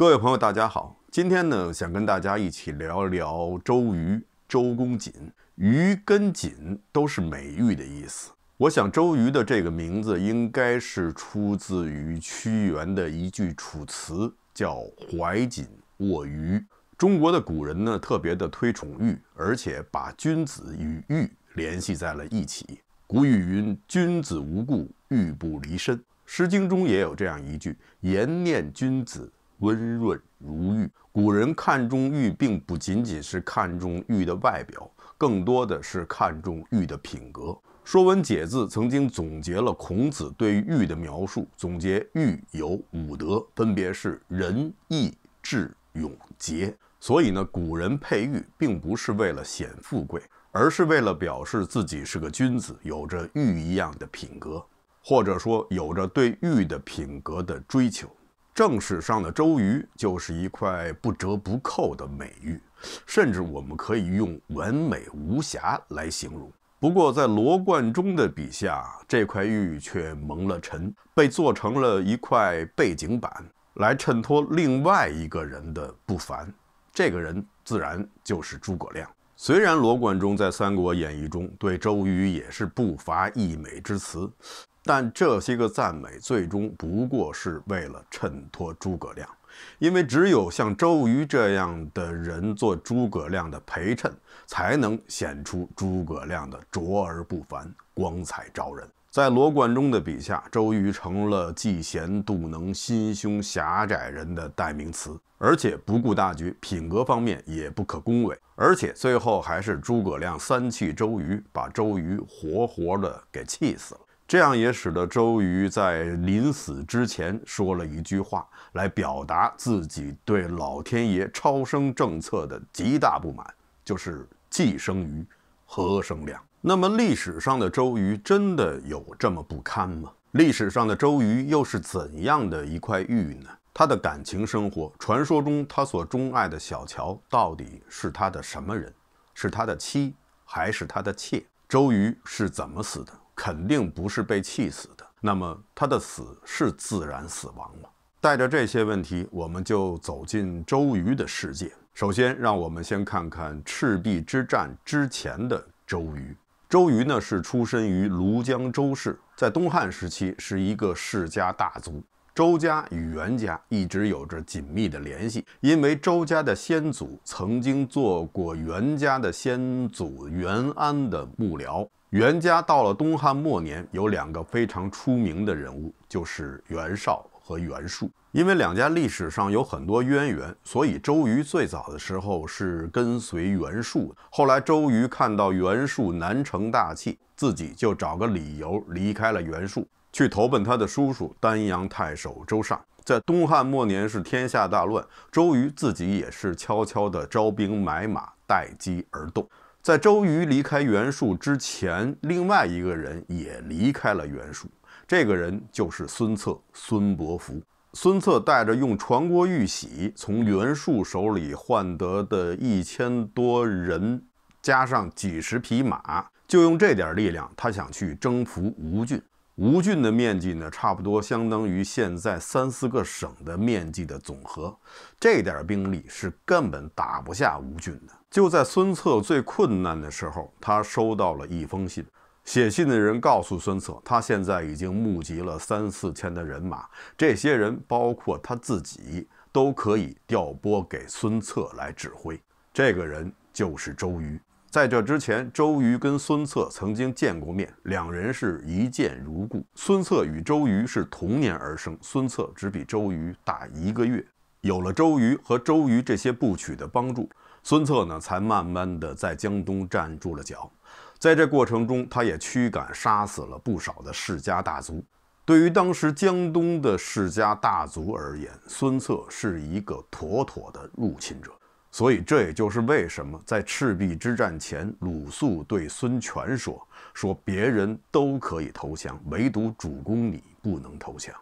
各位朋友，大家好。今天呢，想跟大家一起聊聊周瑜、周公瑾。瑜跟瑾都是美玉的意思。我想周瑜的这个名字应该是出自于屈原的一句楚辞，叫“怀瑾握瑜”。中国的古人呢，特别的推崇玉，而且把君子与玉联系在了一起。古语云：“君子无故，玉不离身。”《诗经》中也有这样一句：“颜念君子。”温润如玉，古人看重玉，并不仅仅是看重玉的外表，更多的是看重玉的品格。《说文解字》曾经总结了孔子对玉的描述，总结玉有五德，分别是仁、义、智、勇、节。所以呢，古人佩玉并不是为了显富贵，而是为了表示自己是个君子，有着玉一样的品格，或者说有着对玉的品格的追求。正史上的周瑜就是一块不折不扣的美玉，甚至我们可以用完美无瑕来形容。不过，在罗贯中的笔下，这块玉却蒙了尘，被做成了一块背景板，来衬托另外一个人的不凡。这个人自然就是诸葛亮。虽然罗贯中在《三国演义》中对周瑜也是不乏溢美之词。但这些个赞美最终不过是为了衬托诸葛亮，因为只有像周瑜这样的人做诸葛亮的陪衬，才能显出诸葛亮的卓而不凡、光彩照人。在罗贯中的笔下，周瑜成了嫉贤妒能、心胸狭窄人的代名词，而且不顾大局，品格方面也不可恭维，而且最后还是诸葛亮三气周瑜，把周瑜活活的给气死了。这样也使得周瑜在临死之前说了一句话，来表达自己对老天爷超生政策的极大不满，就是“既生瑜，何生亮”。那么历史上的周瑜真的有这么不堪吗？历史上的周瑜又是怎样的一块玉呢？他的感情生活，传说中他所钟爱的小乔到底是他的什么人？是他的妻，还是他的妾？周瑜是怎么死的？肯定不是被气死的，那么他的死是自然死亡吗？带着这些问题，我们就走进周瑜的世界。首先，让我们先看看赤壁之战之前的周瑜。周瑜呢，是出身于庐江周氏，在东汉时期是一个世家大族。周家与袁家一直有着紧密的联系，因为周家的先祖曾经做过袁家的先祖袁安的幕僚。袁家到了东汉末年，有两个非常出名的人物，就是袁绍和袁术。因为两家历史上有很多渊源，所以周瑜最早的时候是跟随袁术。后来周瑜看到袁术难成大器，自己就找个理由离开了袁术，去投奔他的叔叔丹阳太守周尚。在东汉末年是天下大乱，周瑜自己也是悄悄地招兵买马，待机而动。在周瑜离开袁术之前，另外一个人也离开了袁术。这个人就是孙策，孙伯符。孙策带着用传国玉玺从袁术手里换得的一千多人，加上几十匹马，就用这点力量，他想去征服吴郡。吴郡的面积呢，差不多相当于现在三四个省的面积的总和。这点兵力是根本打不下吴郡的。就在孙策最困难的时候，他收到了一封信。写信的人告诉孙策，他现在已经募集了三四千的人马，这些人包括他自己，都可以调拨给孙策来指挥。这个人就是周瑜。在这之前，周瑜跟孙策曾经见过面，两人是一见如故。孙策与周瑜是同年而生，孙策只比周瑜大一个月。有了周瑜和周瑜这些部曲的帮助。孙策呢，才慢慢的在江东站住了脚，在这过程中，他也驱赶杀死了不少的世家大族。对于当时江东的世家大族而言，孙策是一个妥妥的入侵者。所以，这也就是为什么在赤壁之战前，鲁肃对孙权说：“说别人都可以投降，唯独主公你不能投降。”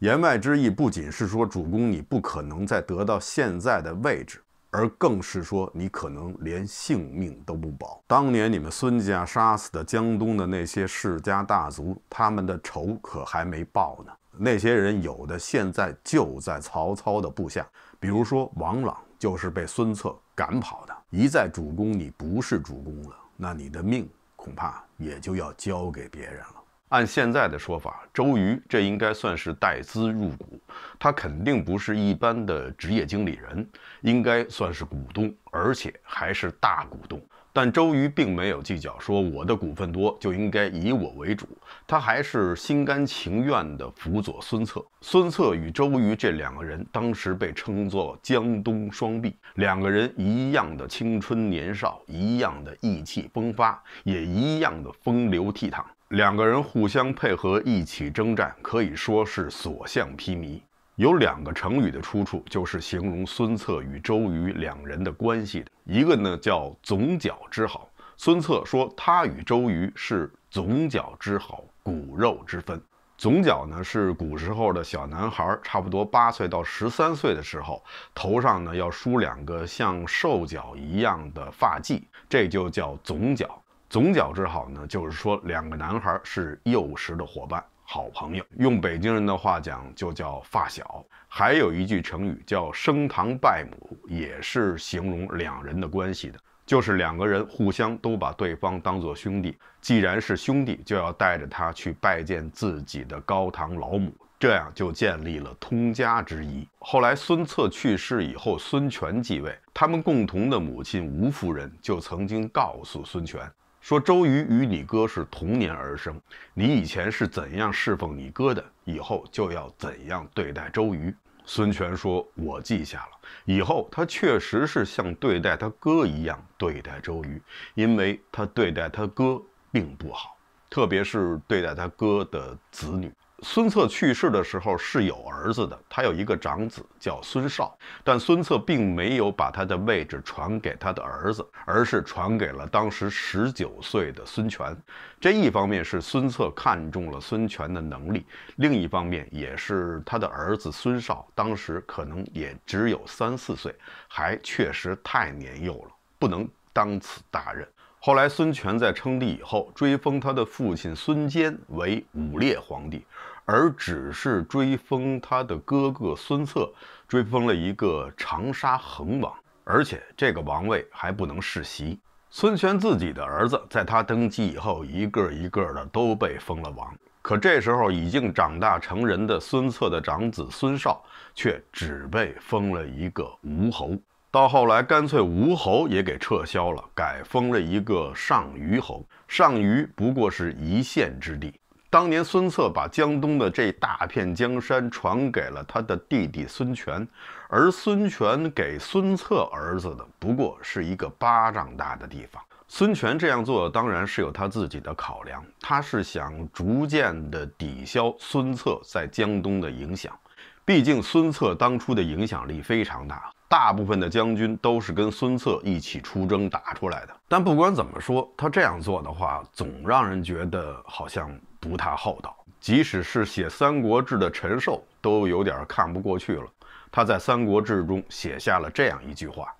言外之意不仅是说主公你不可能再得到现在的位置。而更是说，你可能连性命都不保。当年你们孙家杀死的江东的那些世家大族，他们的仇可还没报呢。那些人有的现在就在曹操的部下，比如说王朗就是被孙策赶跑的，一再主攻你不是主攻了，那你的命恐怕也就要交给别人了。按现在的说法，周瑜这应该算是带资入股，他肯定不是一般的职业经理人，应该算是股东，而且还是大股东。但周瑜并没有计较，说我的股份多就应该以我为主，他还是心甘情愿地辅佐孙策。孙策与周瑜这两个人当时被称作江东双璧，两个人一样的青春年少，一样的意气风发，也一样的风流倜傥。两个人互相配合一起征战，可以说是所向披靡。有两个成语的出处，就是形容孙策与周瑜两人的关系的。一个呢叫“总角之好”，孙策说他与周瑜是“总角之好，骨肉之分”。总角呢是古时候的小男孩，差不多八岁到十三岁的时候，头上呢要梳两个像兽角一样的发髻，这就叫总角。总角之好呢，就是说两个男孩是幼时的伙伴。好朋友，用北京人的话讲就叫发小。还有一句成语叫“升堂拜母”，也是形容两人的关系的，就是两个人互相都把对方当做兄弟。既然是兄弟，就要带着他去拜见自己的高堂老母，这样就建立了通家之谊。后来孙策去世以后，孙权继位，他们共同的母亲吴夫人就曾经告诉孙权。说周瑜与你哥是同年而生，你以前是怎样侍奉你哥的，以后就要怎样对待周瑜。孙权说：“我记下了，以后他确实是像对待他哥一样对待周瑜，因为他对待他哥并不好，特别是对待他哥的子女。”孙策去世的时候是有儿子的，他有一个长子叫孙绍，但孙策并没有把他的位置传给他的儿子，而是传给了当时十九岁的孙权。这一方面是孙策看中了孙权的能力，另一方面也是他的儿子孙绍当时可能也只有三四岁，还确实太年幼了，不能当此大任。后来孙权在称帝以后，追封他的父亲孙坚为武烈皇帝。而只是追封他的哥哥孙策，追封了一个长沙恒王，而且这个王位还不能世袭。孙权自己的儿子在他登基以后，一个一个的都被封了王。可这时候已经长大成人的孙策的长子孙绍，却只被封了一个吴侯。到后来，干脆吴侯也给撤销了，改封了一个上虞侯。上虞不过是一县之地。当年孙策把江东的这大片江山传给了他的弟弟孙权，而孙权给孙策儿子的不过是一个巴掌大的地方。孙权这样做当然是有他自己的考量，他是想逐渐的抵消孙策在江东的影响。毕竟孙策当初的影响力非常大，大部分的将军都是跟孙策一起出征打出来的。但不管怎么说，他这样做的话，总让人觉得好像。不太厚道，即使是写《三国志》的陈寿都有点看不过去了。他在《三国志》中写下了这样一句话：“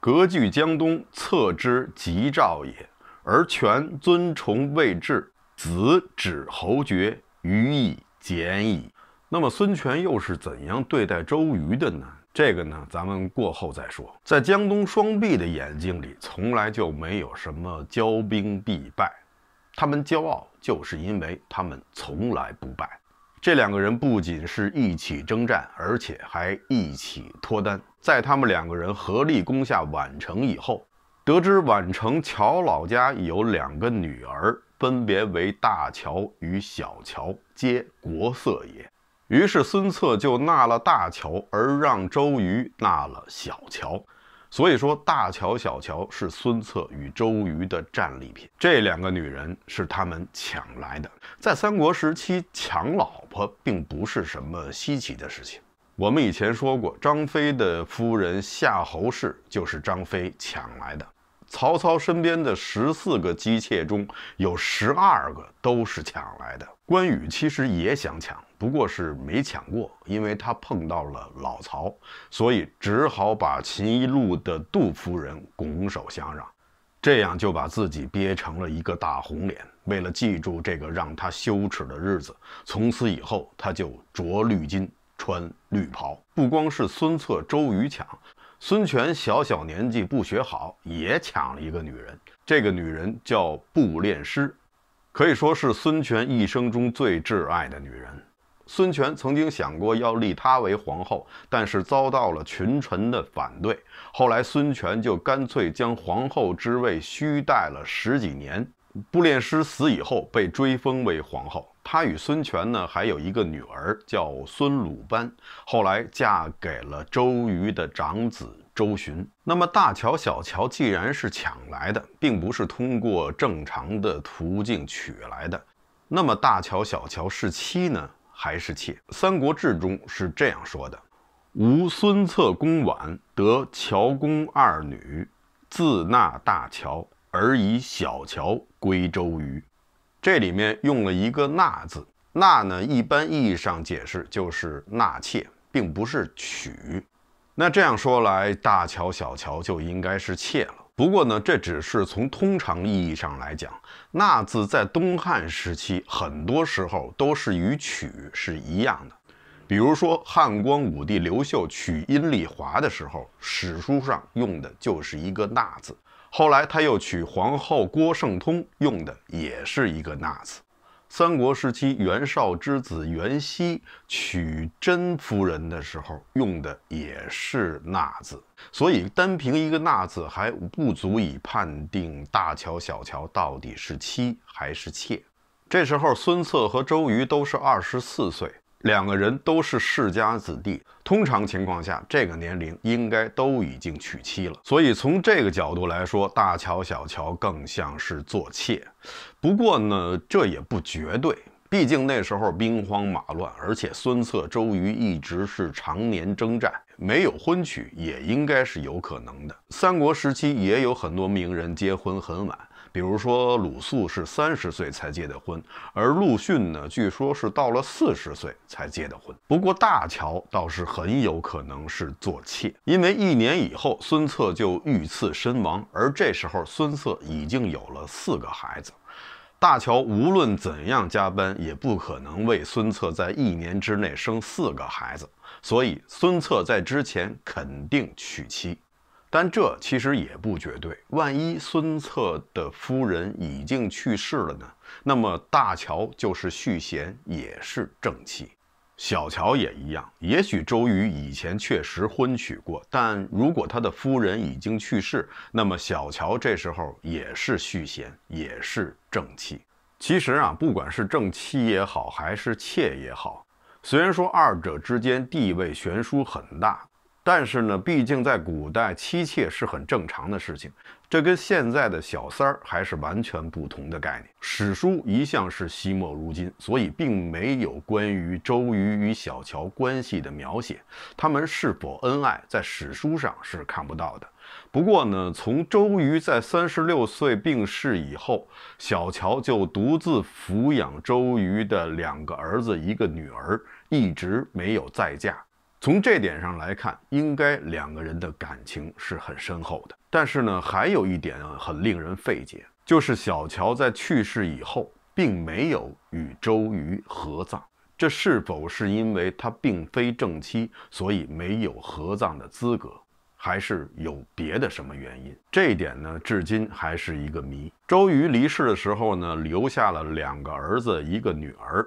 割据江东，策之吉兆也，而权尊崇未至，子指侯爵，予以简矣。”那么孙权又是怎样对待周瑜的呢？这个呢，咱们过后再说。在江东双璧的眼睛里，从来就没有什么骄兵必败。他们骄傲，就是因为他们从来不败。这两个人不仅是一起征战，而且还一起脱单。在他们两个人合力攻下宛城以后，得知宛城乔老家有两个女儿，分别为大乔与小乔，皆国色也。于是孙策就纳了大乔，而让周瑜纳了小乔。所以说，大乔、小乔是孙策与周瑜的战利品。这两个女人是他们抢来的。在三国时期，抢老婆并不是什么稀奇的事情。我们以前说过，张飞的夫人夏侯氏就是张飞抢来的。曹操身边的十四个姬妾中有十二个都是抢来的。关羽其实也想抢，不过是没抢过，因为他碰到了老曹，所以只好把秦一路的杜夫人拱手相让，这样就把自己憋成了一个大红脸。为了记住这个让他羞耻的日子，从此以后他就着绿巾穿绿袍。不光是孙策、周瑜抢，孙权小小年纪不学好，也抢了一个女人。这个女人叫步练师，可以说是孙权一生中最挚爱的女人。孙权曾经想过要立她为皇后，但是遭到了群臣的反对。后来孙权就干脆将皇后之位虚戴了十几年。步练师死以后，被追封为皇后。他与孙权呢还有一个女儿叫孙鲁班，后来嫁给了周瑜的长子周循。那么大乔、小乔既然是抢来的，并不是通过正常的途径娶来的，那么大乔、小乔是妻呢？还是妾，《三国志》中是这样说的：“吾孙策公晚得乔公二女，自纳大乔，而以小乔归周瑜。”这里面用了一个“纳”字，“纳”呢，一般意义上解释就是纳妾，并不是娶。那这样说来，大乔、小乔就应该是妾了。不过呢，这只是从通常意义上来讲，“纳”字在东汉时期很多时候都是与“娶”是一样的。比如说，汉光武帝刘秀娶阴丽华的时候，史书上用的就是一个“纳”字；后来他又娶皇后郭圣通，用的也是一个“纳”字。三国时期，袁绍之子袁熙娶甄夫人的时候，用的也是“纳”字，所以单凭一个“纳”字还不足以判定大乔、小乔到底是妻还是妾。这时候，孙策和周瑜都是二十四岁。两个人都是世家子弟，通常情况下，这个年龄应该都已经娶妻了。所以从这个角度来说，大乔、小乔更像是做妾。不过呢，这也不绝对，毕竟那时候兵荒马乱，而且孙策、周瑜一直是常年征战，没有婚娶也应该是有可能的。三国时期也有很多名人结婚很晚。比如说，鲁肃是三十岁才结的婚，而陆逊呢，据说是到了四十岁才结的婚。不过大乔倒是很有可能是做妾，因为一年以后孙策就遇刺身亡，而这时候孙策已经有了四个孩子。大乔无论怎样加班，也不可能为孙策在一年之内生四个孩子，所以孙策在之前肯定娶妻。但这其实也不绝对，万一孙策的夫人已经去世了呢？那么大乔就是续弦，也是正妻；小乔也一样。也许周瑜以前确实婚娶过，但如果他的夫人已经去世，那么小乔这时候也是续弦，也是正妻。其实啊，不管是正妻也好，还是妾也好，虽然说二者之间地位悬殊很大。但是呢，毕竟在古代，妻妾是很正常的事情，这跟现在的小三儿还是完全不同的概念。史书一向是惜墨如金，所以并没有关于周瑜与小乔关系的描写，他们是否恩爱，在史书上是看不到的。不过呢，从周瑜在三十六岁病逝以后，小乔就独自抚养周瑜的两个儿子一个女儿，一直没有再嫁。从这点上来看，应该两个人的感情是很深厚的。但是呢，还有一点很令人费解，就是小乔在去世以后，并没有与周瑜合葬。这是否是因为他并非正妻，所以没有合葬的资格，还是有别的什么原因？这一点呢，至今还是一个谜。周瑜离世的时候呢，留下了两个儿子，一个女儿。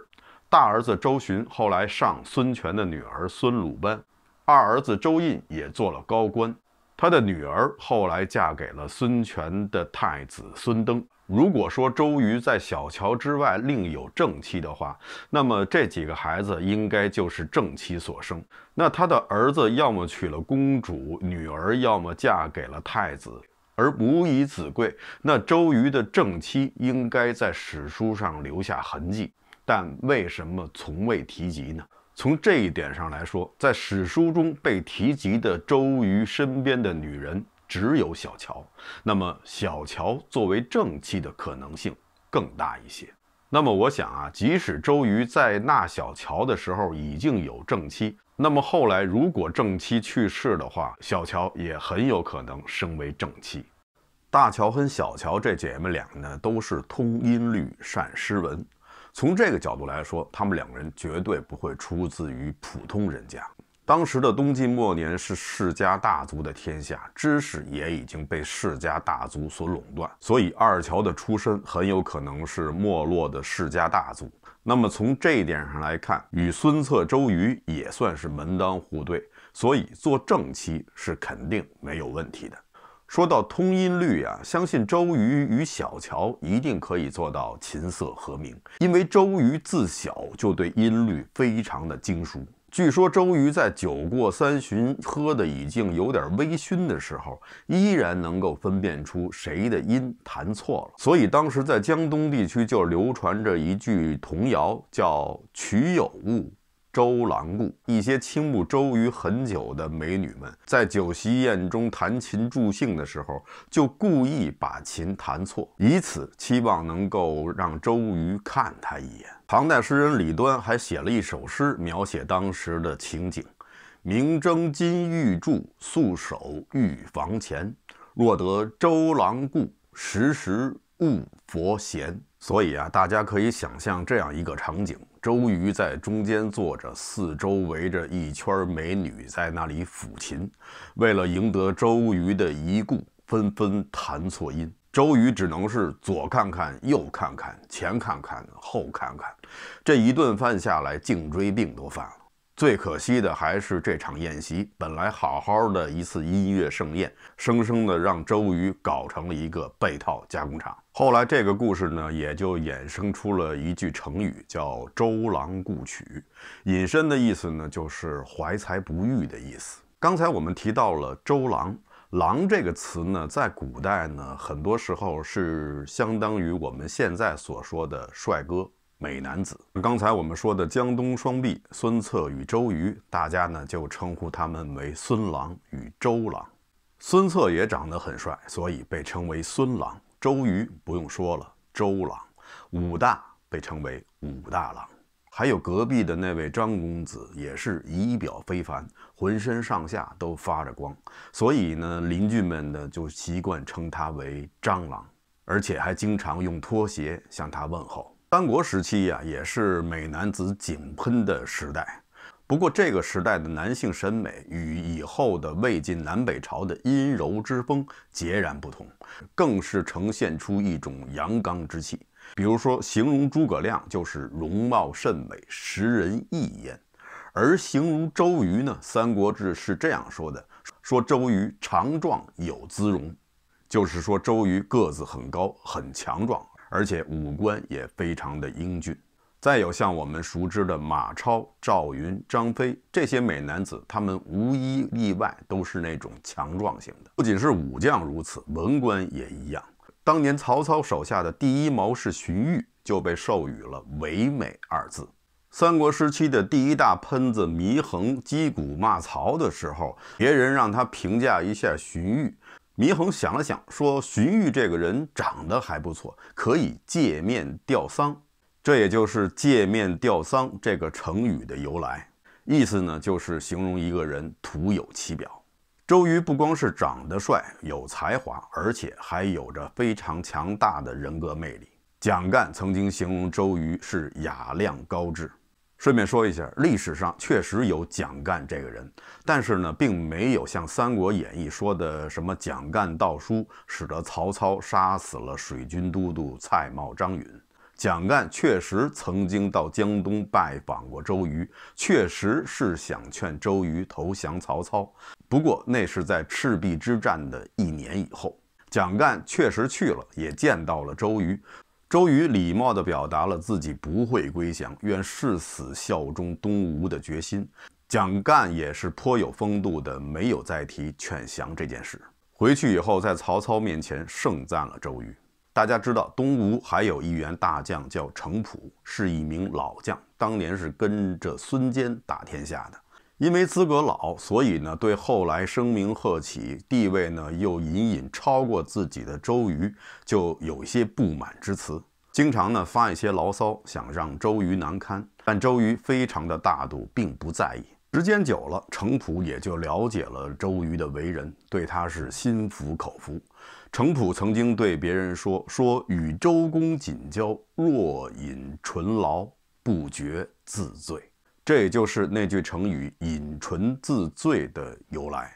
大儿子周循后来上孙权的女儿孙鲁班，二儿子周胤也做了高官，他的女儿后来嫁给了孙权的太子孙登。如果说周瑜在小乔之外另有正妻的话，那么这几个孩子应该就是正妻所生。那他的儿子要么娶了公主，女儿要么嫁给了太子，而母以子贵，那周瑜的正妻应该在史书上留下痕迹。但为什么从未提及呢？从这一点上来说，在史书中被提及的周瑜身边的女人只有小乔，那么小乔作为正妻的可能性更大一些。那么我想啊，即使周瑜在纳小乔的时候已经有正妻，那么后来如果正妻去世的话，小乔也很有可能升为正妻。大乔和小乔这姐妹俩呢，都是通音律、善诗文。从这个角度来说，他们两个人绝对不会出自于普通人家。当时的东晋末年是世家大族的天下，知识也已经被世家大族所垄断，所以二乔的出身很有可能是没落的世家大族。那么从这一点上来看，与孙策、周瑜也算是门当户对，所以做正妻是肯定没有问题的。说到通音律啊，相信周瑜与小乔一定可以做到琴瑟和鸣，因为周瑜自小就对音律非常的精熟。据说周瑜在酒过三巡，喝的已经有点微醺的时候，依然能够分辨出谁的音弹错了。所以当时在江东地区就流传着一句童谣，叫“曲有误”。周郎顾，一些倾慕周瑜很久的美女们，在酒席宴中弹琴助兴的时候，就故意把琴弹错，以此期望能够让周瑜看他一眼。唐代诗人李端还写了一首诗，描写当时的情景：“明争金玉柱，素守玉房前。若得周郎顾，时时误佛贤。”所以啊，大家可以想象这样一个场景。周瑜在中间坐着，四周围着一圈美女在那里抚琴，为了赢得周瑜的遗顾，纷纷弹错音。周瑜只能是左看看，右看看，前看看，后看看，这一顿饭下来，颈椎病都犯了。最可惜的还是这场宴席，本来好好的一次音乐盛宴，生生的让周瑜搞成了一个被套加工厂。后来这个故事呢，也就衍生出了一句成语，叫“周郎顾娶”，引申的意思呢，就是怀才不遇的意思。刚才我们提到了周郎，郎这个词呢，在古代呢，很多时候是相当于我们现在所说的帅哥。美男子，刚才我们说的江东双璧孙策与周瑜，大家呢就称呼他们为孙郎与周郎。孙策也长得很帅，所以被称为孙郎。周瑜不用说了，周郎。武大被称为武大郎。还有隔壁的那位张公子，也是仪表非凡，浑身上下都发着光，所以呢，邻居们呢就习惯称他为张郎，而且还经常用拖鞋向他问候。三国时期呀，也是美男子井喷的时代。不过，这个时代的男性审美与以后的魏晋南北朝的阴柔之风截然不同，更是呈现出一种阳刚之气。比如说，形容诸葛亮就是容貌甚美，识人一焉；而形容周瑜呢，《三国志》是这样说的：说周瑜长壮有姿容，就是说周瑜个子很高，很强壮。而且五官也非常的英俊，再有像我们熟知的马超、赵云、张飞这些美男子，他们无一例外都是那种强壮型的。不仅是武将如此，文官也一样。当年曹操手下的第一谋士荀彧就被授予了“唯美”二字。三国时期的第一大喷子祢衡击鼓骂曹的时候，别人让他评价一下荀彧。祢衡想了想，说：“荀彧这个人长得还不错，可以借面吊丧。”这也就是“借面吊丧”这个成语的由来。意思呢，就是形容一个人徒有其表。周瑜不光是长得帅、有才华，而且还有着非常强大的人格魅力。蒋干曾经形容周瑜是雅量高致。顺便说一下，历史上确实有蒋干这个人，但是呢，并没有像《三国演义》说的什么蒋干盗书，使得曹操杀死了水军都督蔡瑁、张允。蒋干确实曾经到江东拜访过周瑜，确实是想劝周瑜投降曹操。不过那是在赤壁之战的一年以后，蒋干确实去了，也见到了周瑜。周瑜礼貌地表达了自己不会归降，愿誓死效忠东吴的决心。蒋干也是颇有风度的，没有再提劝降这件事。回去以后，在曹操面前盛赞了周瑜。大家知道，东吴还有一员大将叫程普，是一名老将，当年是跟着孙坚打天下的。因为资格老，所以呢，对后来声名鹤起、地位呢又隐隐超过自己的周瑜，就有些不满之词，经常呢发一些牢骚，想让周瑜难堪。但周瑜非常的大度，并不在意。时间久了，程普也就了解了周瑜的为人，对他是心服口服。程普曾经对别人说：“说与周公瑾交，若饮醇醪，不觉自醉。”这也就是那句成语“饮醇自醉”的由来。《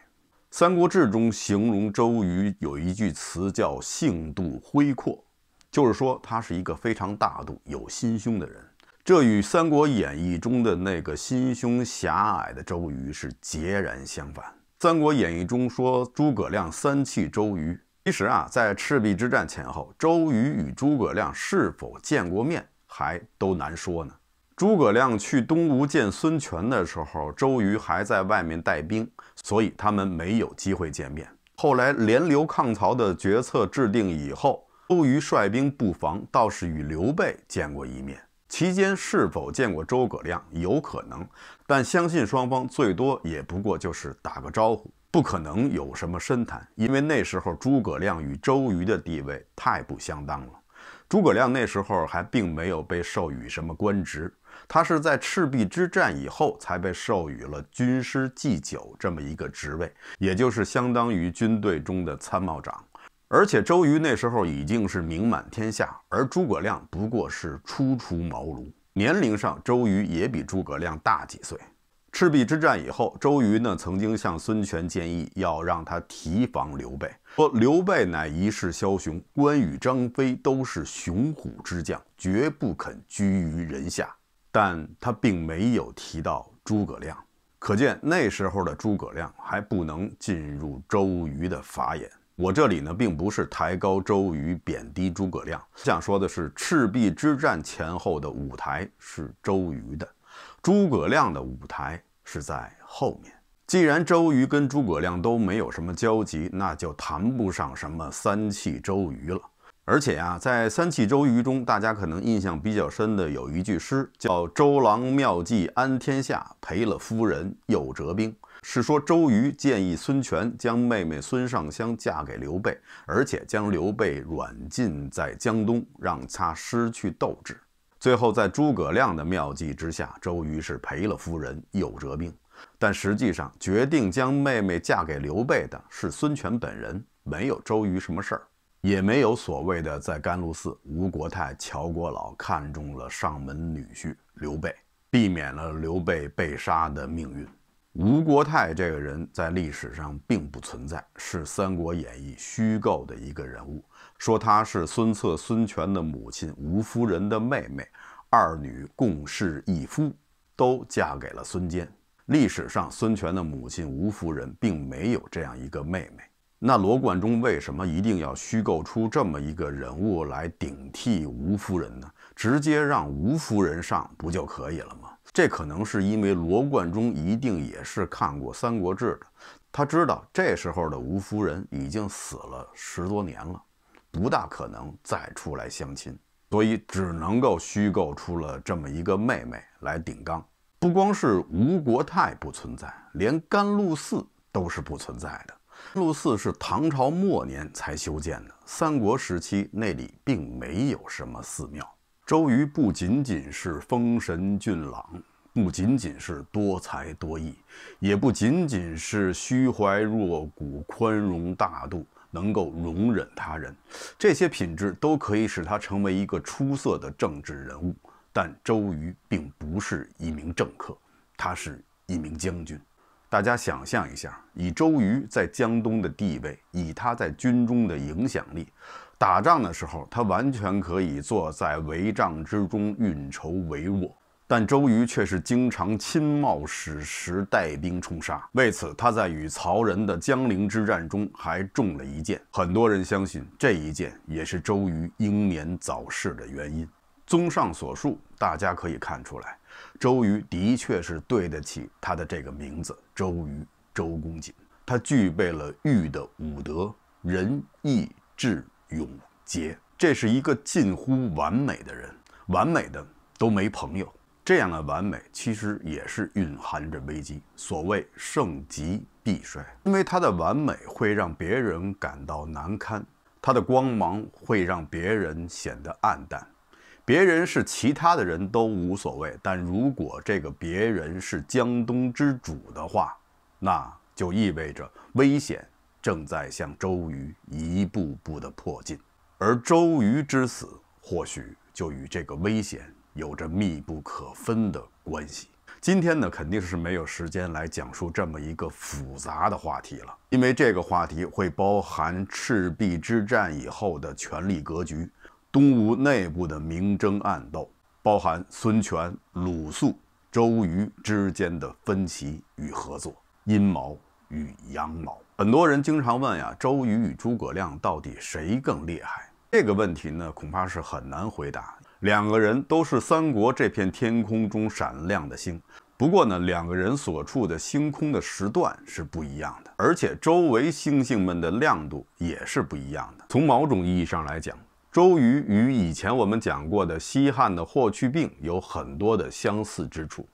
三国志》中形容周瑜有一句词叫“性度恢阔”，就是说他是一个非常大度、有心胸的人。这与《三国演义》中的那个心胸狭隘的周瑜是截然相反。《三国演义》中说诸葛亮三气周瑜。其实啊，在赤壁之战前后，周瑜与诸葛亮是否见过面，还都难说呢。诸葛亮去东吴见孙权的时候，周瑜还在外面带兵，所以他们没有机会见面。后来联刘抗曹的决策制定以后，周瑜率兵布防，倒是与刘备见过一面。期间是否见过诸葛亮，有可能，但相信双方最多也不过就是打个招呼。不可能有什么深谈，因为那时候诸葛亮与周瑜的地位太不相当了。诸葛亮那时候还并没有被授予什么官职，他是在赤壁之战以后才被授予了军师祭酒这么一个职位，也就是相当于军队中的参谋长。而且周瑜那时候已经是名满天下，而诸葛亮不过是初出茅庐，年龄上周瑜也比诸葛亮大几岁。赤壁之战以后，周瑜呢曾经向孙权建议，要让他提防刘备，说刘备乃一世枭雄，关羽、张飞都是雄虎之将，绝不肯居于人下。但他并没有提到诸葛亮，可见那时候的诸葛亮还不能进入周瑜的法眼。我这里呢，并不是抬高周瑜、贬低诸葛亮，想说的是，赤壁之战前后的舞台是周瑜的。诸葛亮的舞台是在后面。既然周瑜跟诸葛亮都没有什么交集，那就谈不上什么三气周瑜了。而且呀，在三气周瑜中，大家可能印象比较深的有一句诗，叫“周郎妙计安天下，赔了夫人又折兵”，是说周瑜建议孙权将妹妹孙尚香嫁给刘备，而且将刘备软禁在江东，让他失去斗志。最后，在诸葛亮的妙计之下，周瑜是赔了夫人又折兵。但实际上，决定将妹妹嫁给刘备的是孙权本人，没有周瑜什么事儿，也没有所谓的在甘露寺吴国太、乔国老看中了上门女婿刘备，避免了刘备被杀的命运。吴国太这个人在历史上并不存在，是《三国演义》虚构的一个人物。说他是孙策、孙权的母亲吴夫人的妹妹，二女共侍一夫，都嫁给了孙坚。历史上，孙权的母亲吴夫人并没有这样一个妹妹。那罗贯中为什么一定要虚构出这么一个人物来顶替吴夫人呢？直接让吴夫人上不就可以了吗？这可能是因为罗贯中一定也是看过《三国志》的，他知道这时候的吴夫人已经死了十多年了，不大可能再出来相亲，所以只能够虚构出了这么一个妹妹来顶缸。不光是吴国太不存在，连甘露寺都是不存在的。甘露寺是唐朝末年才修建的，三国时期那里并没有什么寺庙。周瑜不仅仅是丰神俊朗，不仅仅是多才多艺，也不仅仅是虚怀若谷、宽容大度，能够容忍他人，这些品质都可以使他成为一个出色的政治人物。但周瑜并不是一名政客，他是一名将军。大家想象一下，以周瑜在江东的地位，以他在军中的影响力。打仗的时候，他完全可以坐在帷帐之中运筹帷幄，但周瑜却是经常亲冒矢石带兵冲杀。为此，他在与曹仁的江陵之战中还中了一箭。很多人相信这一箭也是周瑜英年早逝的原因。综上所述，大家可以看出来，周瑜的确是对得起他的这个名字——周瑜，周公瑾。他具备了玉的五德：仁、义、智。勇、节，这是一个近乎完美的人，完美的都没朋友。这样的完美其实也是蕴含着危机。所谓盛极必衰，因为他的完美会让别人感到难堪，他的光芒会让别人显得暗淡。别人是其他的人都无所谓，但如果这个别人是江东之主的话，那就意味着危险正在向周瑜一步步的迫近，而周瑜之死或许就与这个危险有着密不可分的关系。今天呢，肯定是没有时间来讲述这么一个复杂的话题了，因为这个话题会包含赤壁之战以后的权力格局，东吴内部的明争暗斗，包含孙权、鲁肃、周瑜之间的分歧与合作，阴谋与阳谋。很多人经常问呀，周瑜与诸葛亮到底谁更厉害？这个问题呢，恐怕是很难回答。两个人都是三国这片天空中闪亮的星，不过呢，两个人所处的星空的时段是不一样的，而且周围星星们的亮度也是不一样的。从某种意义上来讲，周瑜与以前我们讲过的西汉的霍去病有很多的相似之处，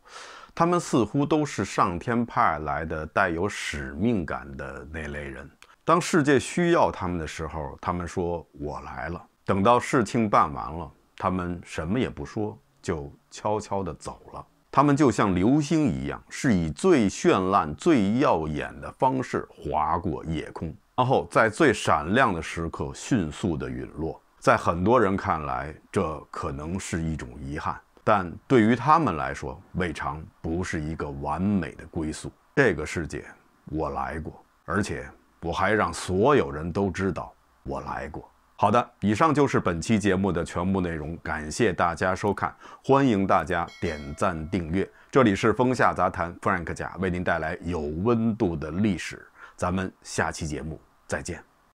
他们似乎都是上天派来的带有使命感的那类人。当世界需要他们的时候，他们说“我来了”，等到事情办完了。他们什么也不说，就悄悄地走了。他们就像流星一样，是以最绚烂、最耀眼的方式划过夜空，然后在最闪亮的时刻迅速地陨落。在很多人看来，这可能是一种遗憾，但对于他们来说，未尝不是一个完美的归宿。这个世界，我来过，而且我还让所有人都知道我来过。好的，以上就是本期节目的全部内容，感谢大家收看，欢迎大家点赞订阅。这里是风下杂谈，Frank 甲为您带来有温度的历史，咱们下期节目再见。